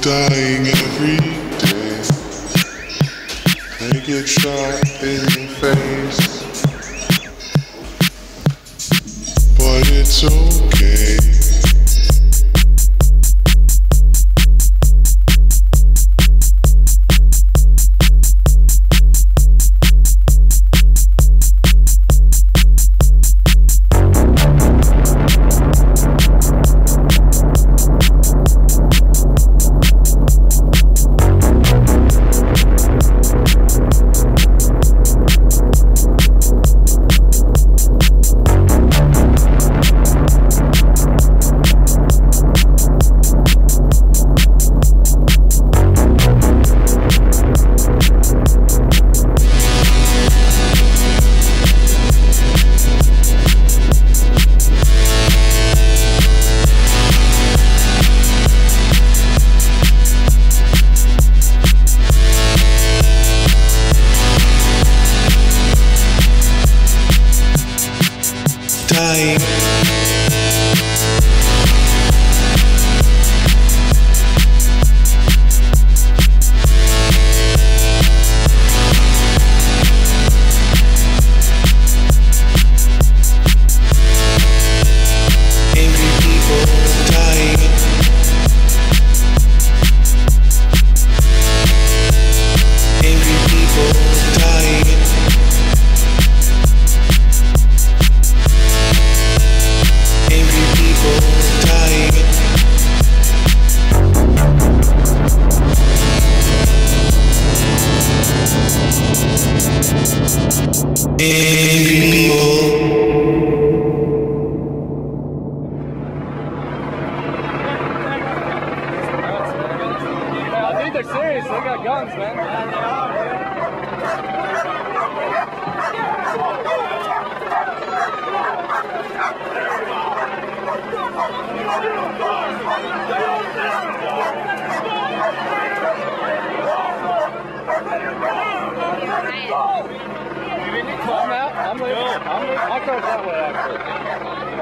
dying every day. They get shot in the face. But it's okay. Dying. Angry people. I think they're serious. They got guns, man. I'm out. I'm leaving. I'm leaving. I'll go that way, actually.